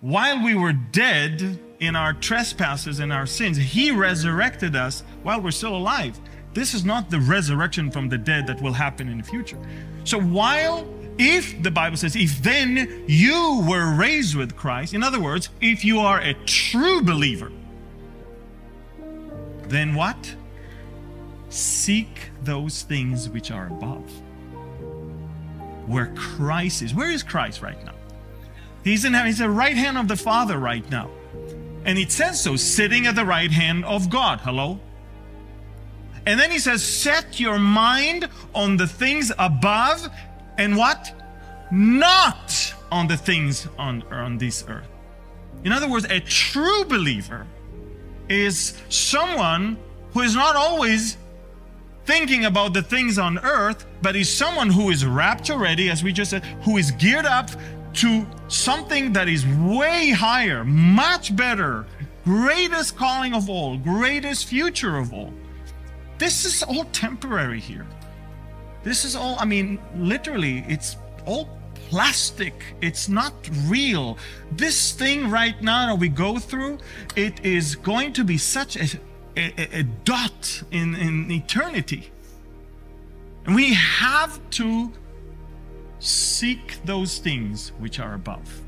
while we were dead in our trespasses and our sins, He resurrected us while we're still alive. This is not the resurrection from the dead that will happen in the future. So while if the Bible says, if then you were raised with Christ, in other words, if you are a true believer, then what? Seek those things which are above. Where Christ is. Where is Christ right now? He's in he's the right hand of the Father right now. And it says so, sitting at the right hand of God. Hello? And then he says, set your mind on the things above and what? Not on the things on, on this earth. In other words, a true believer is someone who is not always thinking about the things on earth, but is someone who is rapture ready, as we just said, who is geared up to something that is way higher, much better, greatest calling of all, greatest future of all. This is all temporary here. This is all, I mean, literally, it's all plastic. It's not real. This thing right now that we go through, it is going to be such a, a, a dot in, in eternity. And we have to seek those things which are above.